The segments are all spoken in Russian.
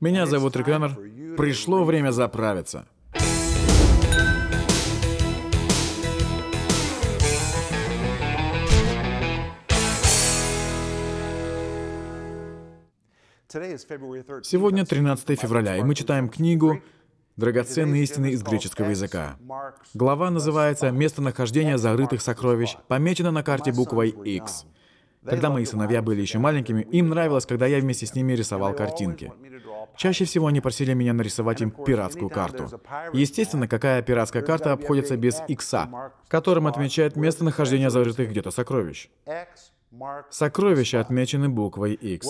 Меня зовут Рик Реннер. Пришло время заправиться. Сегодня 13 февраля, и мы читаем книгу «Драгоценные истины из греческого языка». Глава называется «Местонахождение зарытых сокровищ», помечено на карте буквой X. Когда мои сыновья были еще маленькими, им нравилось, когда я вместе с ними рисовал картинки. Чаще всего они просили меня нарисовать им пиратскую карту. Естественно, какая пиратская карта обходится без икса, которым отмечает местонахождение зарытых где-то сокровищ. Сокровища отмечены буквой X.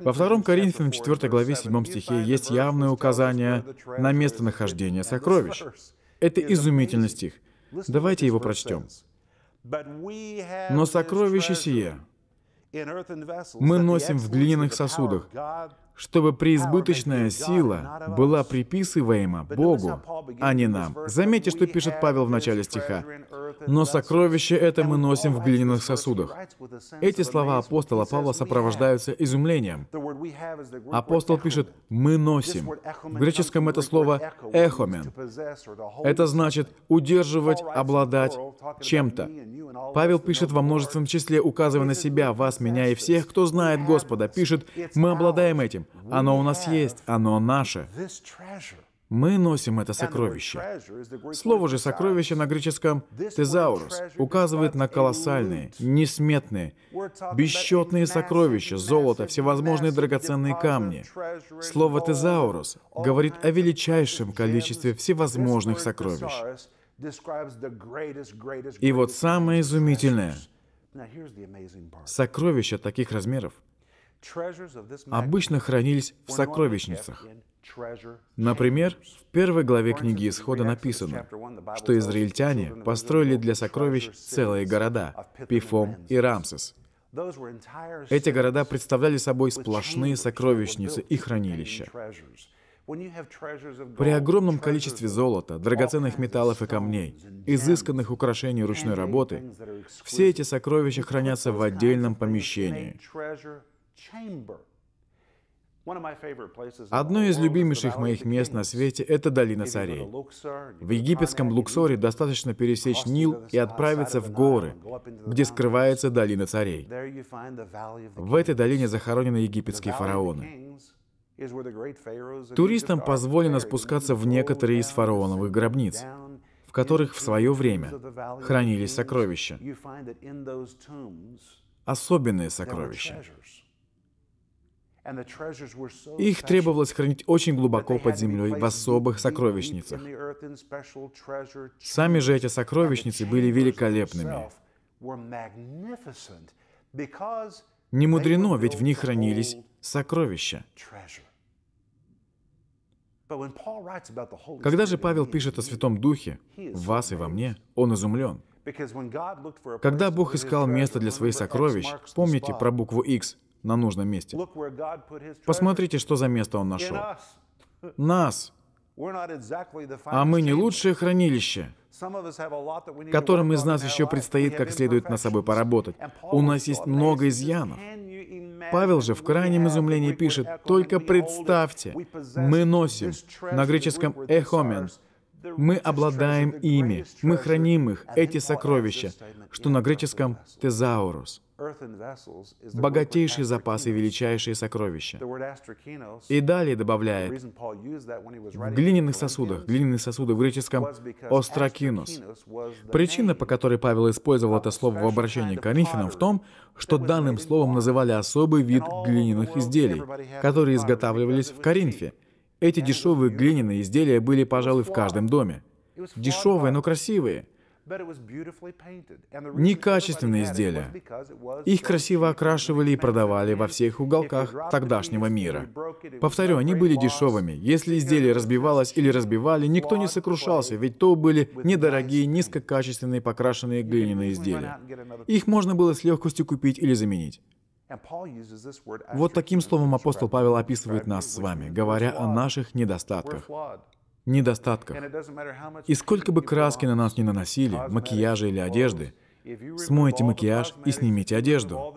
Во втором Коринфянам 4 главе 7 стихе есть явное указание на местонахождение сокровищ. Это изумительный стих. Давайте его прочтем. «Но сокровище сие мы носим в глиняных сосудах, чтобы преизбыточная сила была приписываема Богу, а не нам. Заметьте, что пишет Павел в начале стиха. «Но сокровище это мы носим в глиняных сосудах». Эти слова апостола Павла сопровождаются изумлением. Апостол пишет «мы носим». В греческом это слово «эхомен». Это значит удерживать, обладать чем-то. Павел пишет во множественном числе, указывая на себя, вас, меня и всех, кто знает Господа, пишет «мы обладаем этим». Оно у нас есть, оно наше. Мы носим это сокровище. Слово же «сокровище» на греческом «тезаурус» указывает на колоссальные, несметные, бесчетные сокровища, золото, всевозможные драгоценные камни. Слово «тезаурус» говорит о величайшем количестве всевозможных сокровищ. И вот самое изумительное — сокровища таких размеров — обычно хранились в сокровищницах. Например, в первой главе книги Исхода написано, что израильтяне построили для сокровищ целые города — Пифом и Рамсес. Эти города представляли собой сплошные сокровищницы и хранилища. При огромном количестве золота, драгоценных металлов и камней, изысканных украшений ручной работы, все эти сокровища хранятся в отдельном помещении. Одно из любимейших моих мест на свете — это Долина Царей. В египетском Луксоре достаточно пересечь Нил и отправиться в горы, где скрывается Долина Царей. В этой долине захоронены египетские фараоны. Туристам позволено спускаться в некоторые из фараоновых гробниц, в которых в свое время хранились сокровища. Особенные сокровища. Их требовалось хранить очень глубоко под землей, в особых сокровищницах. Сами же эти сокровищницы были великолепными. Не мудрено, ведь в них хранились сокровища. Когда же Павел пишет о Святом Духе, в вас и во мне, он изумлен. Когда Бог искал место для своих сокровищ, помните про букву X, на нужном месте. Посмотрите, что за место он нашел. Нас. А мы не лучшее хранилище, которым из нас еще предстоит как следует над собой поработать. У нас есть много изъянов. Павел же в крайнем изумлении пишет, «Только представьте, мы носим, на греческом «эхомен», мы обладаем ими, мы храним их, эти сокровища, что на греческом «тезаурус» богатейшие запасы и величайшие сокровища. И далее добавляет, в глиняных сосудах, глиняные сосуды в греческом «остракинос». Причина, по которой Павел использовал это слово в обращении к Коринфянам, в том, что данным словом называли особый вид глиняных изделий, которые изготавливались в Коринфе. Эти дешевые глиняные изделия были, пожалуй, в каждом доме. Дешевые, но красивые — Некачественные изделия. Их красиво окрашивали и продавали во всех уголках тогдашнего мира. Повторю, они были дешевыми. Если изделие разбивалось или разбивали, никто не сокрушался, ведь то были недорогие, низкокачественные покрашенные глиняные изделия. Их можно было с легкостью купить или заменить. Вот таким словом апостол Павел описывает нас с вами, говоря о наших недостатках недостатков. И сколько бы краски на нас не наносили, макияжа или одежды, смойте макияж и снимите одежду.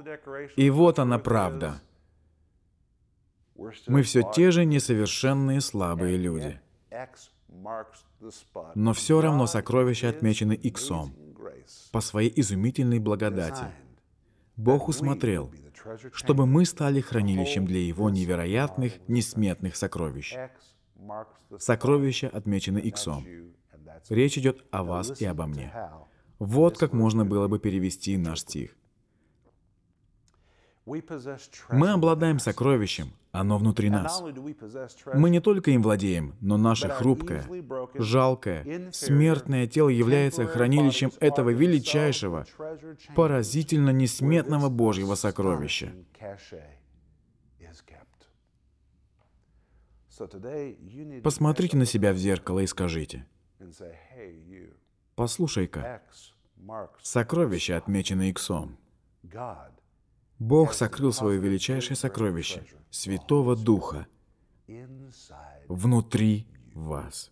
И вот она правда. Мы все те же несовершенные слабые люди. Но все равно сокровища отмечены иксом по своей изумительной благодати. Бог усмотрел, чтобы мы стали хранилищем для Его невероятных, несметных сокровищ. Сокровища отмечены иксом. Речь идет о вас и обо мне. Вот как можно было бы перевести наш стих. Мы обладаем сокровищем, оно внутри нас. Мы не только им владеем, но наше хрупкое, жалкое, смертное тело является хранилищем этого величайшего, поразительно несметного Божьего сокровища. Посмотрите на себя в зеркало и скажите, «Послушай-ка, сокровище отмечено иксом. Бог сокрыл свое величайшее сокровище, Святого Духа, внутри вас.